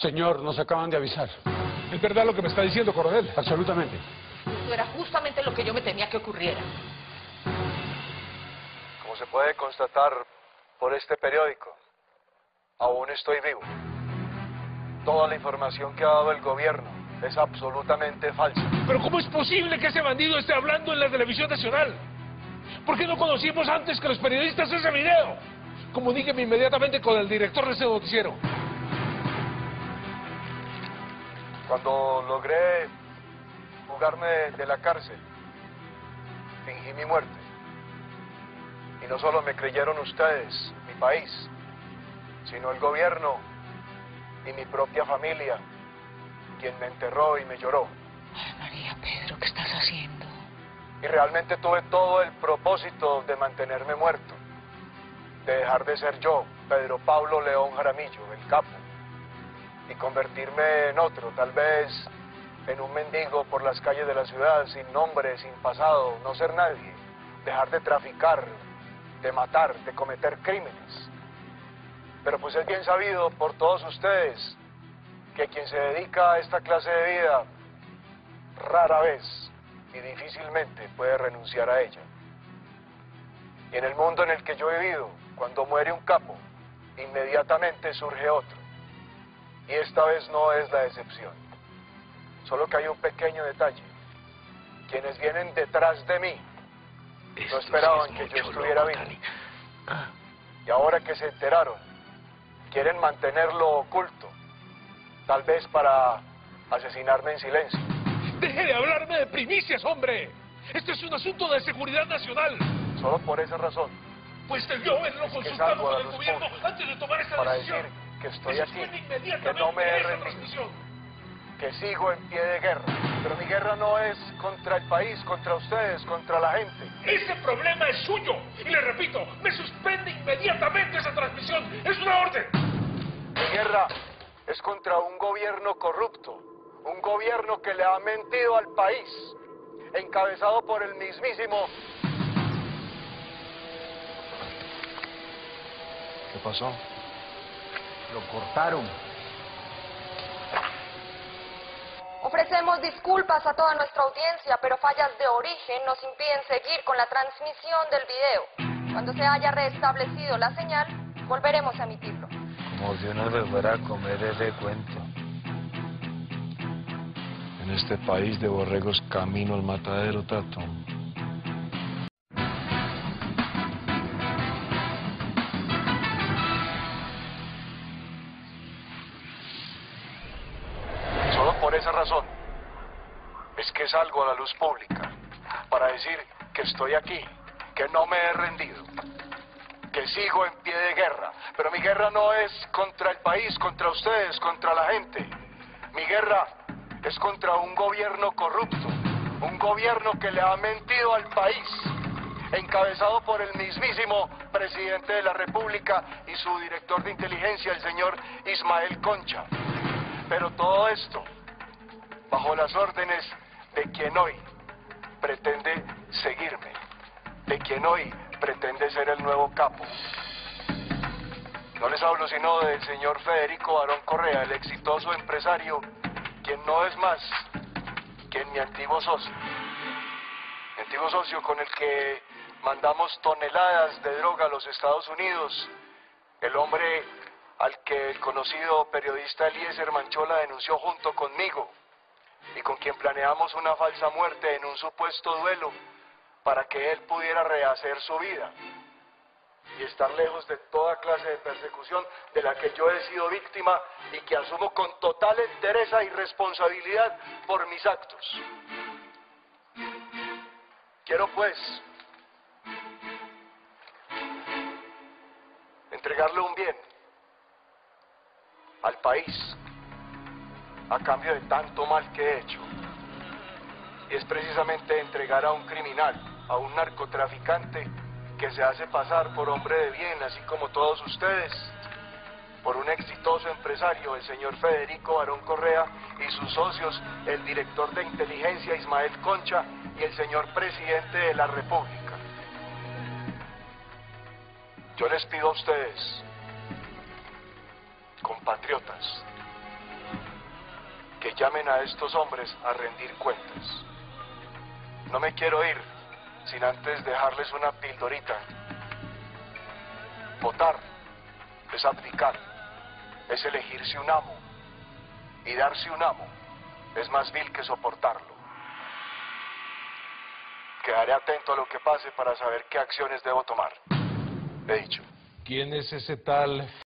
Señor, nos acaban de avisar. ¿Es verdad lo que me está diciendo, coronel? Absolutamente. Eso era justamente lo que yo me temía que ocurriera. Como se puede constatar por este periódico, aún estoy vivo. Toda la información que ha dado el gobierno es absolutamente falsa. ¿Pero cómo es posible que ese bandido esté hablando en la televisión nacional? ¿Por qué no conocimos antes que los periodistas ese video? Comuníqueme inmediatamente con el director de ese noticiero. Cuando logré jugarme de la cárcel, fingí mi muerte. Y no solo me creyeron ustedes, mi país, sino el gobierno y mi propia familia, quien me enterró y me lloró. Ay, María Pedro, ¿qué estás haciendo? Y realmente tuve todo el propósito de mantenerme muerto, de dejar de ser yo, Pedro Pablo León Jaramillo, el capo, y convertirme en otro, tal vez en un mendigo por las calles de la ciudad, sin nombre, sin pasado, no ser nadie, dejar de traficar, de matar, de cometer crímenes. Pero pues es bien sabido por todos ustedes que quien se dedica a esta clase de vida rara vez y difícilmente puede renunciar a ella. Y en el mundo en el que yo he vivido, cuando muere un capo, inmediatamente surge otro. Y esta vez no es la excepción. Solo que hay un pequeño detalle. Quienes vienen detrás de mí no esperaban que yo estuviera vivo. Y ahora que se enteraron, quieren mantenerlo oculto, tal vez para asesinarme en silencio. ¡Deje de hablarme de primicias, hombre! Este es un asunto de seguridad nacional. Solo por esa razón, Pues debió haberlo consultado con el gobierno antes de tomar esta para decisión. decir que estoy aquí, que no me he rendido, que sigo en pie de guerra. Pero mi guerra no es contra el país, contra ustedes, contra la gente. Ese problema es suyo. Y le repito, me suspende inmediatamente esa transmisión. Es una orden. Mi guerra es contra un gobierno corrupto, un gobierno que le ha mentido al país, encabezado por el mismísimo... ¿Qué pasó? Lo cortaron. Ofrecemos disculpas a toda nuestra audiencia, pero fallas de origen nos impiden seguir con la transmisión del video. Cuando se haya restablecido la señal, volveremos a emitirlo. Como si uno se fuera a comer ese cuento. En este país de borregos camino al matadero, Tato. Por esa razón es que salgo a la luz pública para decir que estoy aquí, que no me he rendido, que sigo en pie de guerra. Pero mi guerra no es contra el país, contra ustedes, contra la gente. Mi guerra es contra un gobierno corrupto, un gobierno que le ha mentido al país, encabezado por el mismísimo presidente de la República y su director de inteligencia, el señor Ismael Concha. Pero todo esto bajo las órdenes de quien hoy pretende seguirme, de quien hoy pretende ser el nuevo capo. No les hablo sino del señor Federico Barón Correa, el exitoso empresario, quien no es más que mi antiguo socio. Mi antiguo socio con el que mandamos toneladas de droga a los Estados Unidos. El hombre al que el conocido periodista Eliezer Manchola denunció junto conmigo y con quien planeamos una falsa muerte en un supuesto duelo para que él pudiera rehacer su vida y estar lejos de toda clase de persecución de la que yo he sido víctima y que asumo con total entereza y responsabilidad por mis actos. Quiero pues entregarle un bien al país a cambio de tanto mal que he hecho. Y es precisamente entregar a un criminal, a un narcotraficante que se hace pasar por hombre de bien, así como todos ustedes, por un exitoso empresario, el señor Federico Barón Correa, y sus socios, el director de inteligencia Ismael Concha y el señor presidente de la República. Yo les pido a ustedes, compatriotas, llamen a estos hombres a rendir cuentas. No me quiero ir sin antes dejarles una pildorita. Votar es abdicar, es elegirse un amo. Y darse un amo es más vil que soportarlo. Quedaré atento a lo que pase para saber qué acciones debo tomar. He dicho. ¿Quién es ese tal